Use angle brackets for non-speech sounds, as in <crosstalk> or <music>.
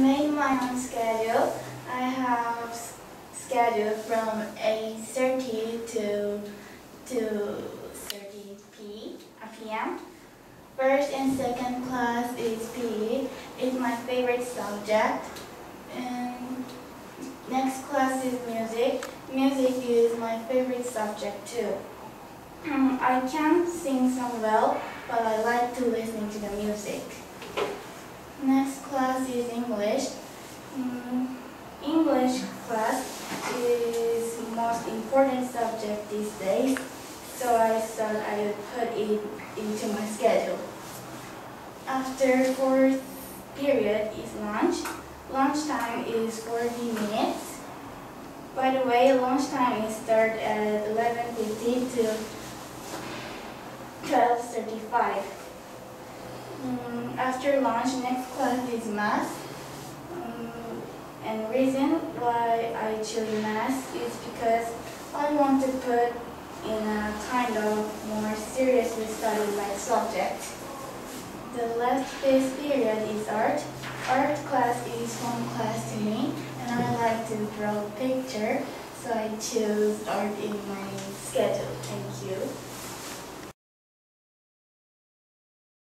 my own schedule. I have schedule from 8.30 to, to 30 p, uh, p.m. First and second class is PE. It's my favorite subject. And next class is music. Music is my favorite subject too. <clears throat> I can't sing song well, but I like to listen to the music. Next class is English. Mm, English class is most important subject these days, so I thought I would put it into my schedule. After fourth period is lunch. Lunch time is 40 minutes. By the way, lunch time is start at 11.50 to 12.35. Mm, after lunch, next class is math. Reason why I chose math is because I want to put in a kind of more seriously study my subject. The last phase period is art. Art class is fun class to me, and I like to draw picture, so I choose art in